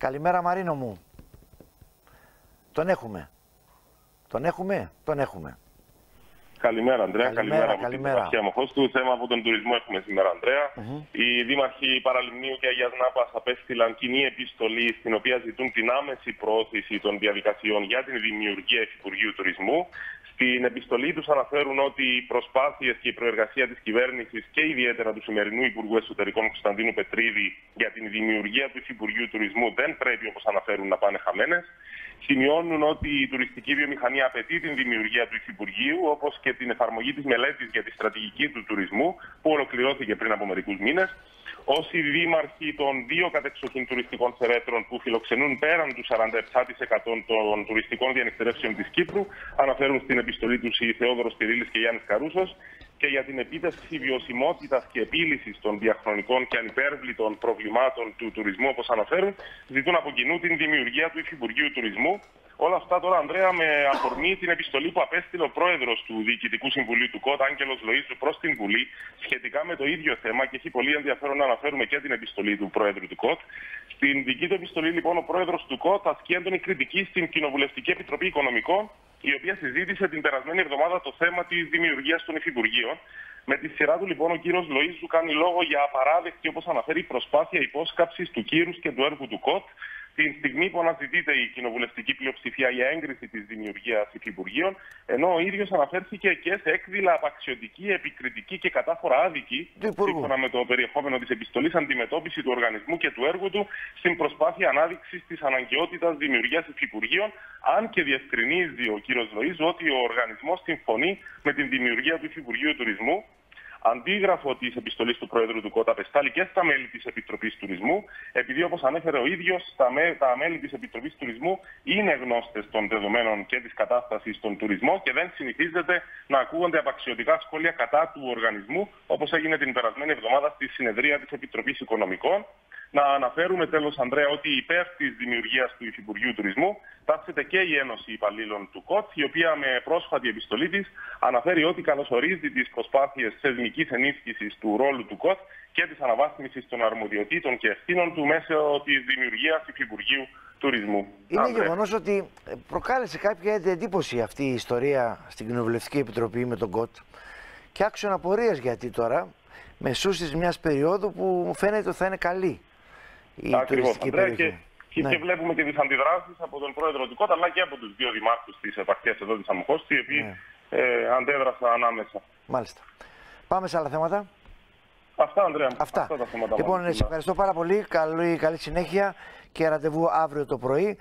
Καλημέρα Μαρίνο μου. Τον έχουμε. Τον έχουμε, τον έχουμε. Καλημέρα, Αντρέα. Καλημέρα, Καλημέρα, καλημέρα. από την επαρχία Μοχώστου. Θέμα από τον τουρισμό έχουμε σήμερα, Ανδρέα. Οι δήμαρχοι Παραλιμνίου και Αγίας Νάπας απέστειλαν κοινή επιστολή στην οποία ζητούν την άμεση προώθηση των διαδικασιών για την δημιουργία Υφυπουργείου Τουρισμού. Στην επιστολή τους αναφέρουν ότι οι προσπάθειες και η προεργασία της κυβέρνησης και ιδιαίτερα του σημερινού Υπουργού Εσωτερικών Κωνσταντίνου Πετρίδη για την δημιουργία του Υφυπουργείου Τουρισμού δεν πρέπει, όπως αναφέρουν, να πάνε χαμένες. Σημειώνουν ότι η τουριστική βιομηχανία απαιτεί την δημιουργία του Υφυπουργείου, όπως και την εφαρμογή της μελέτης για τη στρατηγική του τουρισμού, που ολοκληρώθηκε πριν από μερικούς μήνες. Όσοι δήμαρχοι των δύο κατεξοχήν τουριστικών θερέτρων που φιλοξενούν πέραν του 47% των τουριστικών διανυκτερεύσεων της Κύπρου, αναφέρουν στην επιστολή τους η Θεόδωρος Πυρίλη και Γιάννης Καρούσος και για την επίτευξη βιωσιμότητας και επίλυσης των διαχρονικών και ανυπέρβλητων προβλημάτων του τουρισμού, όπως αναφέρουν, ζητούν από κοινού την δημιουργία του Υφυπουργείου Τουρισμού. Όλα αυτά τώρα, Ανδρέα, με αφορμή την επιστολή που απέστειλε ο πρόεδρος του Διοικητικού Συμβουλίου του ΚΟΤ, Άγγελος Λοίζου, προς την Βουλή, σχετικά με το ίδιο θέμα και έχει πολύ ενδιαφέρον να αναφέρουμε και την επιστολή του πρόεδρου του ΚΟΤ. Στην δική του επιστολή, λοιπόν, ο πρόεδρος του ΚΟΤ ασκεί έντονη κριτική στην Κοινοβουλευτική Επιτροπή Οικονομικών, η οποία συζήτησε την περασμένη εβδομάδα το θέμα της δημιουργίας των Υφυπουργείων. Με τη σειρά του, λοιπόν, ο κύριος Λοίζου κάνει λόγο για απαράδεκτη, όπως αναφέρει, προσπάθεια υπόσκαψης του κύρους και του έργου του ΚΟΤ την στιγμή που αναζητείται η κοινοβουλευτική πλειοψηφία για έγκριση της δημιουργίας υφυπουργείων, ενώ ο ίδιος αναφέρθηκε και σε έκδηλα απαξιωτική, επικριτική και κατάφορα άδικη, σύμφωνα με το περιεχόμενο της επιστολής, αντιμετώπιση του οργανισμού και του έργου του στην προσπάθεια ανάδειξης της αναγκαιότητας δημιουργίας υφυπουργείων, αν και διευκρινίζει ο κ. Λοίζου ότι ο οργανισμός συμφωνεί με την δημιουργία του Υφυπουργείου Τουρισμού αντίγραφο της επιστολής του Προέδρου του ΚΟΤΑ απεστάλλει και στα μέλη της Επιτροπής Τουρισμού, επειδή όπως ανέφερε ο ίδιος, τα, μέ, τα μέλη της Επιτροπής Τουρισμού είναι γνώστες των δεδομένων και της κατάστασης στον τουρισμό και δεν συνηθίζεται να ακούγονται απαξιωτικά σχόλια κατά του οργανισμού, όπως έγινε την περασμένη εβδομάδα στη συνεδρία της Επιτροπής Οικονομικών. Να αναφέρουμε τέλος, Ανδρέα, ότι υπέρ της δημιουργίας του Υφυπουργείου Τουρισμού τάσσεται και η Ένωση Υπαλλήλων του ΚΟΤ, η οποία με πρόσφατη επιστολή της αναφέρει ότι καλωσορίζει τις προσπάθειες θεσμικής ενίσχυσης του ρόλου του ΚΟΤ και της αναβάθμισης των αρμοδιοτήτων και ευθύνων του μέσω της δημιουργίας Υφυπουργείου Τουρισμού. Είναι γεγονός ότι προκάλεσε κάποια εντύπωση αυτή η ιστορία στην Κοινοβουλευτική Επιτροπή με τον ΚΟΤ και άξιον απορίας γιατί τώρα μεσούσει μιας περίοδου που φαίνεται ότι θα είναι καλή η Ακριβώς, τουριστική Ανδρέα, περιοχή. Και, Ναι. και βλέπουμε και τις αντιδράσεις από τον πρόεδρο του ΚΟΤ αλλά και από τους δύο δημάρχους της επαρχίας εδώ της Αμοχώστης, οι οποίοι Ναι. ε, αντέδρασαν ανάμεσα. Μάλιστα. Πάμε σε άλλα θέματα. Αυτά, Ανδρέα. Αυτά. τα θέματα λοιπόν, μας. σε ευχαριστώ πάρα πολύ. Καλή, καλή συνέχεια και ραντεβού αύριο το πρωί.